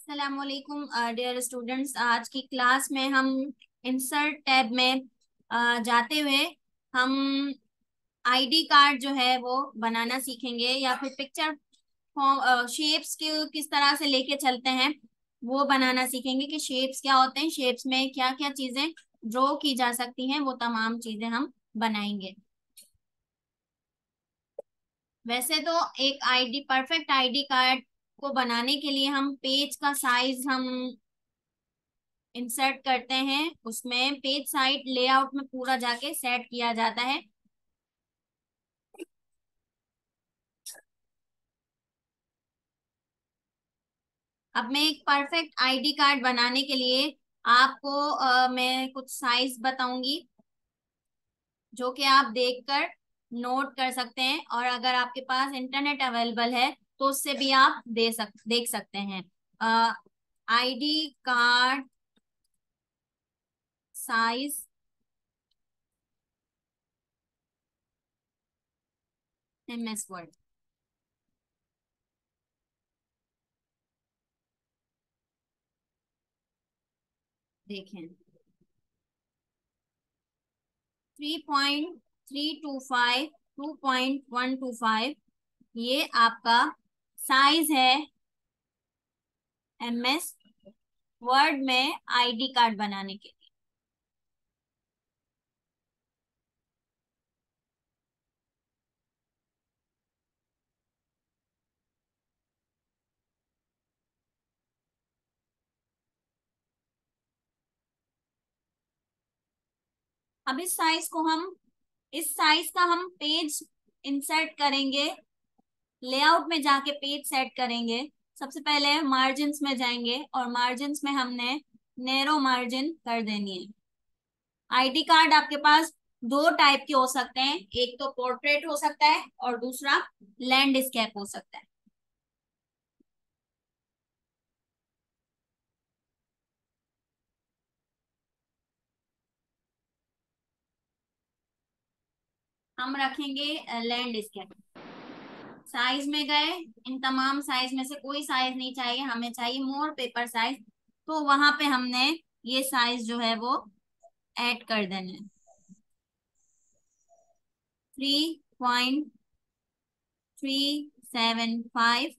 असलकुम dear students आज की क्लास में हम इंसर्ट टैब में uh, जाते हुए हम आईडी कार्ड जो है वो बनाना सीखेंगे या फिर पिक्चर शेप्स के किस तरह से लेके चलते हैं वो बनाना सीखेंगे कि शेप्स क्या होते हैं शेप्स में क्या क्या चीज़ें ड्रॉ की जा सकती हैं वो तमाम चीज़ें हम बनाएँगे। वैसे तो एक आईडी परफेक्ट आईडी कार्ड को बनाने के लिए हम पेज का साइज़ हम इंसर्ट करते हैं। उसमें पेज साइड लेआउट में पूरा जाके सेट किया जाता है। अब मैं एक परफेक्ट आईडी कार्ड बनाने के लिए आपको आ, मैं कुछ साइज़ बताऊँगी जो कि आप देखकर नोट कर सकते हैं। और अगर आपके पास इंटरनेट अवेलेबल है तो उससे भी आप दे सक, देख सकते हैं। ID card size M S Word देखें। Three point three two five, two point one two five, ये आपका साइज़ है एम एस वर्ड में आईडी कार्ड बनाने के लिए। अब इस साइज़ को हम, इस साइज़ का हम पेज इंसर्ट करेंगे। लेआउट में जाके पेज सेट करेंगे। सबसे पहले मार्जिन में जाएँगे और मार्जिन में हमने नैरो मार्जिन कर देनी है। आईडी कार्ड आपके पास दो टाइप के हो सकते हैं। एक तो पोर्ट्रेट हो सकता है और दूसरा लैंडस्केप हो सकता है। हम रखेंगे लैंडस्केप। साइज़ में गए, इन तमाम साइज़ में से कोई साइज़ नहीं चाहिए, हमें चाहिए मोर पेपर साइज़ तो वहाँ पे हमने ये साइज़ जो है वो ऐड कर देने। Three point three seven five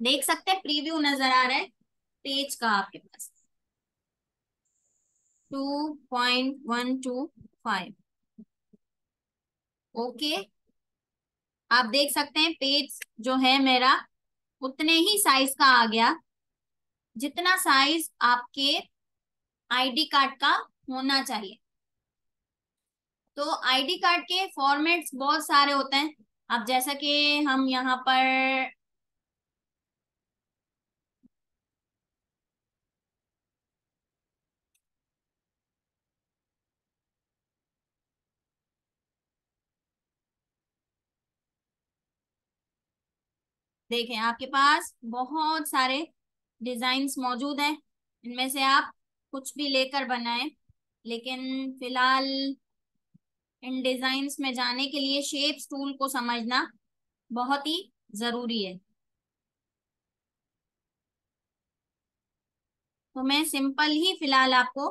देख सकते हैं प्रीव्यू नज़र आ रहा है पेज का आपके पास। Two point one two five okay. आप देख सकते हैं पेज जो है मेरा, उतने ही साइज़ का आ गया। जितना साइज़ आपके आईडी कार्ड का होना चाहिए। तो आईडी कार्ड के फॉर्मेट्स बहुत सारे होते हैं। अब जैसा कि हम यहाँ पर देखें, आपके पास बहुत सारे डिजाइन्स मौजूद हैं। इनमें से आप कुछ भी लेकर बनाएँ, लेकिन फ़िलहाल इन डिजाइन्स में जाने के लिए शेप्स टूल को समझना बहुत ही ज़रूरी है। तो मैं सिंपल ही फ़िलहाल आपको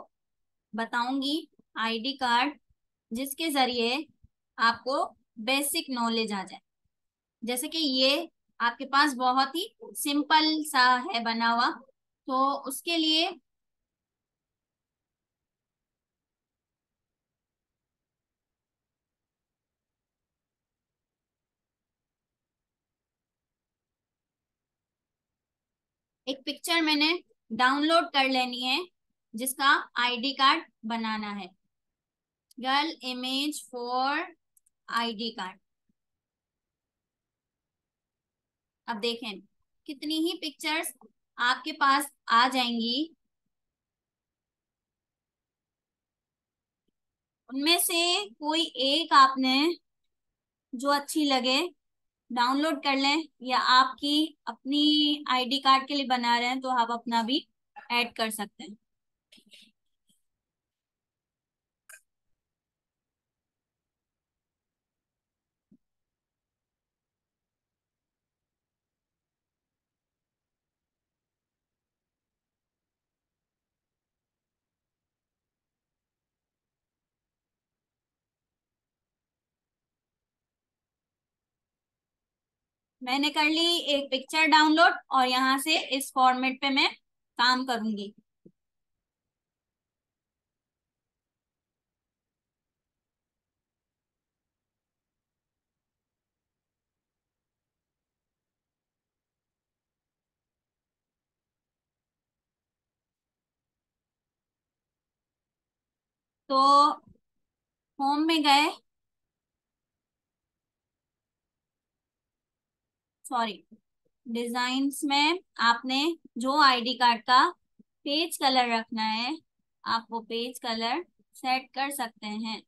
बताऊँगी आईडी कार्ड, जिसके ज़रिए आपको बेसिक नॉलेज आ जाए। जैसे कि ये आपके पास बहुत ही सिंपल सा है बना हुआ। तो उसके लिए एक पिक्चर मैंने डाउनलोड कर लेनी है, जिसका आईडी कार्ड बनाना है। Girl image for ID card. अब देखें, कितनी ही पिक्चर्स आपके पास आ जाएँगी। उनमें से कोई एक आपने जो अच्छी लगे डाउनलोड कर लें या आपकी अपनी आईडी कार्ड के लिए बना रहे हैं तो आप अपना भी ऐड कर सकते हैं। मैंने कर ली एक पिक्चर डाउनलोड और यहाँ से इस फॉर्मेट पे मैं काम करूँगी। तो होम में गए। सॉरी डिजाइन्स में आपने जो आईडी कार्ड का पेज कलर रखना है, आप वो पेज कलर सेट कर सकते हैं।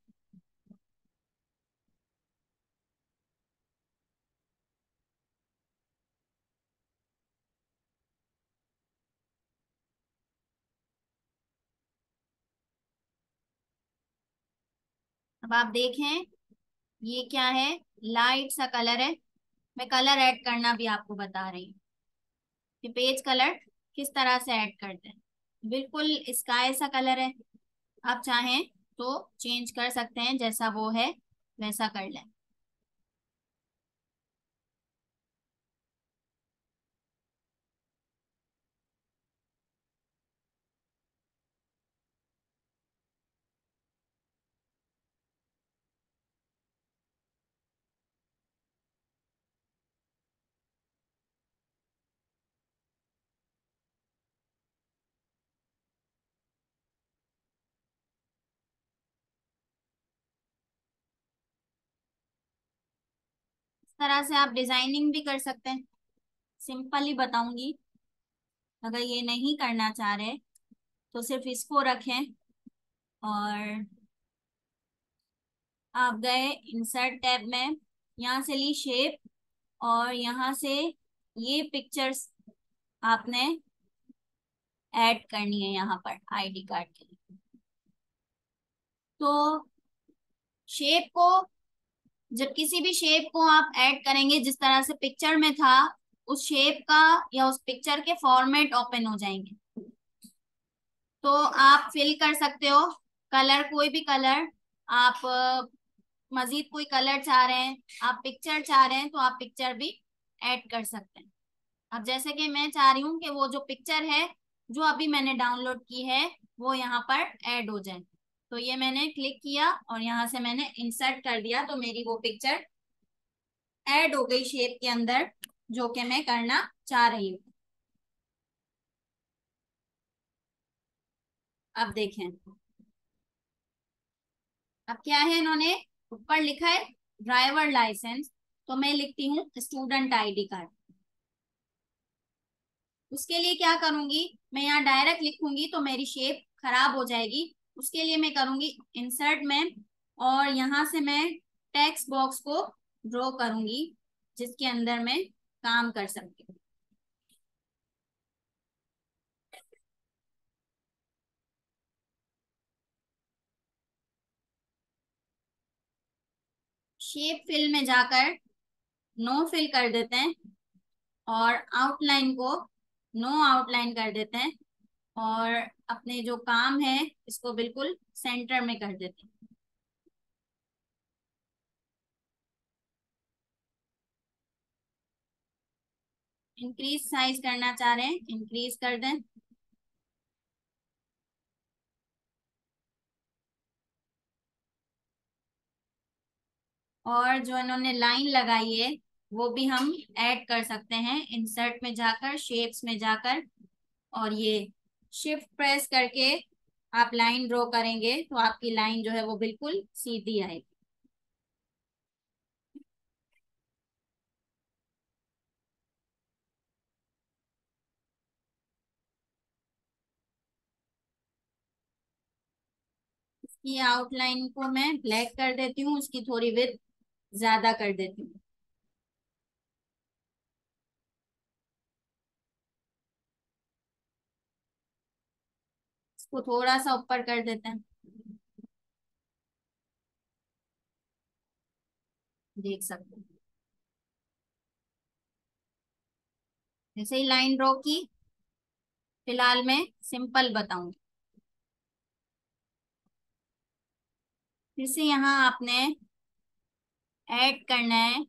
अब आप देखें, ये क्या है? लाइट सा कलर है। मैं कलर ऐड करना भी आपको बता रही हूँ। कि पेज कलर किस तरह से ऐड करते हैं। बिल्कुल इसका ऐसा कलर है। आप चाहें तो चेंज कर सकते हैं, जैसा वो है, वैसा कर लें। तरह से आप डिज़ाइनिंग भी कर सकते हैं। सिंपल ही बताऊँगी। अगर ये नहीं करना चाह रहे तो सिर्फ़ इसको रखें और आप गए इंसर्ट टैब में। यहाँ से ली शेप और यहाँ से ये पिक्चर्स आपने ऐड करनी है यहाँ पर आईडी कार्ड के लिए। तो शेप को जब किसी भी शेप को आप ऐड करेंगे, जिस तरह से पिक्चर में था, उस शेप का या उस पिक्चर के फॉर्मेट ओपन हो जाएँगे। तो आप फिल कर सकते हो। कलर कोई भी कलर आप, मजीद कोई कलर चाह रहे हैं, आप पिक्चर चाह रहे हैं तो आप पिक्चर भी ऐड कर सकते हैं। अब जैसे कि मैं चाह रही हूँ कि वो जो पिक्चर है, जो अभी मैंने डाउनलोड की है, वो यहाँ पर ऐड हो जाए। तो ये मैंने क्लिक किया और यहाँ से मैंने इंसर्ट कर दिया। तो मेरी वो पिक्चर ऐड हो गई शेप के अंदर, जो कि मैं करना चाह रही हूँ। अब देखें। अब क्या है इन्होंने? ऊपर लिखा है ड्राइवर लाइसेंस तो मैं लिखती हूँ स्टूडेंट आईडी कार्ड उसके लिए क्या करूँगी? मैं यहाँ डायरेक्ट लिखूँगी तो मेरी शेप खराब हो जाएगी। उसके लिए मैं करूँगी इंसर्ट में, और यहाँ से मैं टेक्स्ट बॉक्स को ड्रॉ करूँगी, जिसके अंदर मैं काम कर सकती हूँ। शेप फिल में जाकर नो फिल कर देते हैं, और आउटलाइन को नो आउटलाइन कर देते हैं। और अपने जो काम है, इसको बिल्कुल सेंटर में कर देते हैं। इंक्रीज साइज़ करना चाह रहे हैं इंक्रीज कर दें। और जो इन्होंने लाइन लगाई है, वो भी हम ऐड कर सकते हैं इंसर्ट में जाकर शेप्स में जाकर। और ये शिफ्ट प्रेस करके आप लाइन ड्रॉ करेंगे तो आपकी लाइन जो है वो बिल्कुल सीधी आएगी। इसकी आउटलाइन को मैं ब्लैक कर देती हूँ उसकी थोड़ी विथ ज़्यादा कर देती हूँ। इसको थोड़ा सा ऊपर कर देते हैं। देख सकते हैं। जैसे ही लाइन ड्रॉ की। फ़िलहाल मैं सिंपल बताऊँगी। फिर से यहाँ आपने ऐड करना है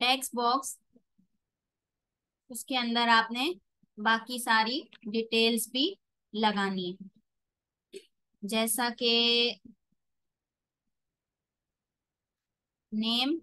टेक्स्ट बॉक्स। उसके अंदर आपने बाकी सारी डिटेल्स भी लगानी है। जैसा कि नेम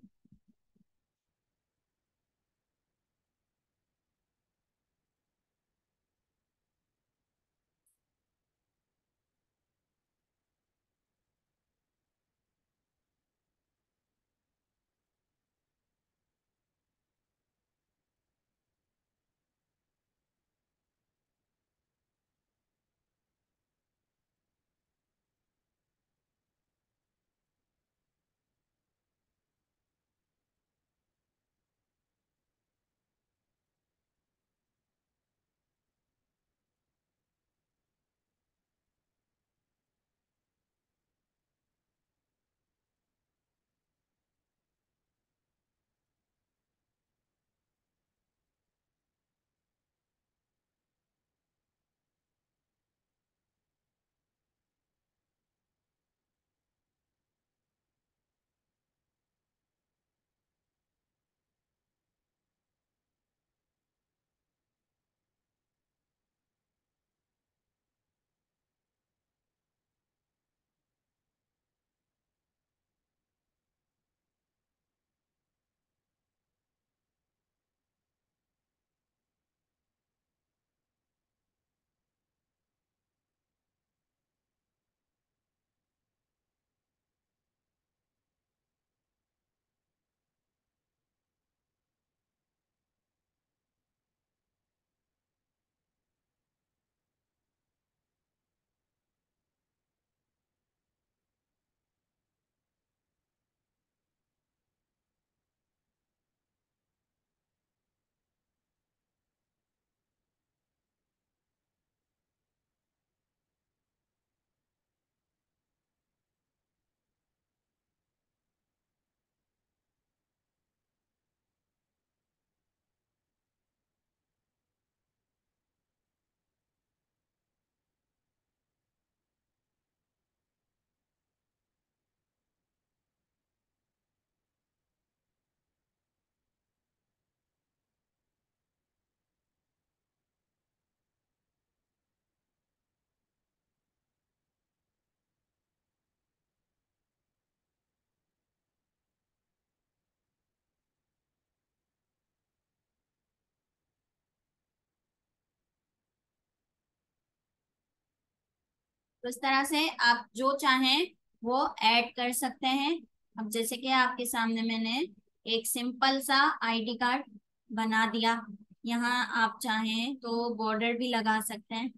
तो इस तरह से आप जो चाहें वो ऐड कर सकते हैं। अब जैसे कि आपके सामने मैंने एक सिंपल सा आईडी कार्ड बना दिया। यहाँ आप चाहें तो बॉर्डर भी लगा सकते हैं।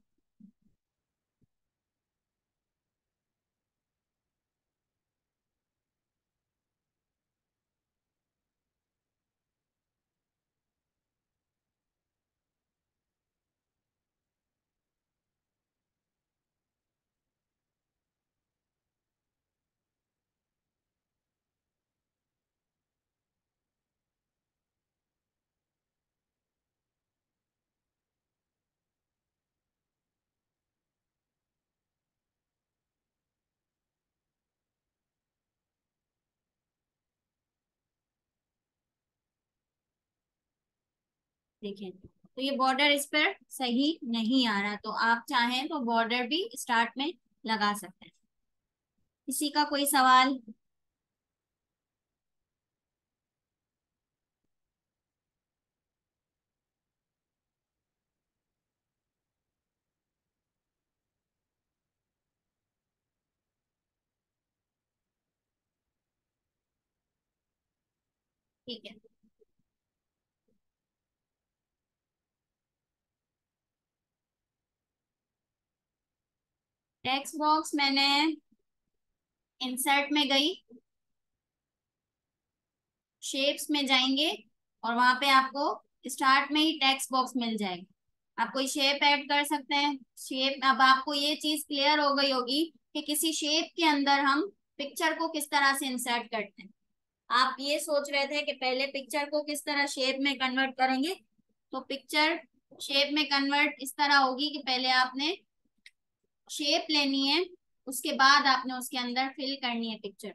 देखिए तो ये बॉर्डर इस पर सही नहीं आ रहा तो आप चाहें तो बॉर्डर भी स्टार्ट में लगा सकते हैं। किसी का कोई सवाल? ठीक है। टेक्स्ट बॉक्स मैंने इंसर्ट में गई। शेप्स में जाएँगे और वहाँ पे आपको स्टार्ट में ही टेक्स्ट बॉक्स मिल जाएगा। आप कोई शेप ऐड कर सकते हैं। शेप अब आपको ये चीज़ क्लियर हो गई होगी कि किसी शेप के अंदर हम पिक्चर को किस तरह से इंसर्ट करते हैं। आप ये सोच रहे थे कि पहले पिक्चर को किस तरह शेप में कन्वर्ट करेंगे? तो पिक्चर शेप में कन्वर्ट इस तरह होगी कि पहले आपने शेप लेनी है उसके बाद आपने उसके अंदर फिल करनी है पिक्चर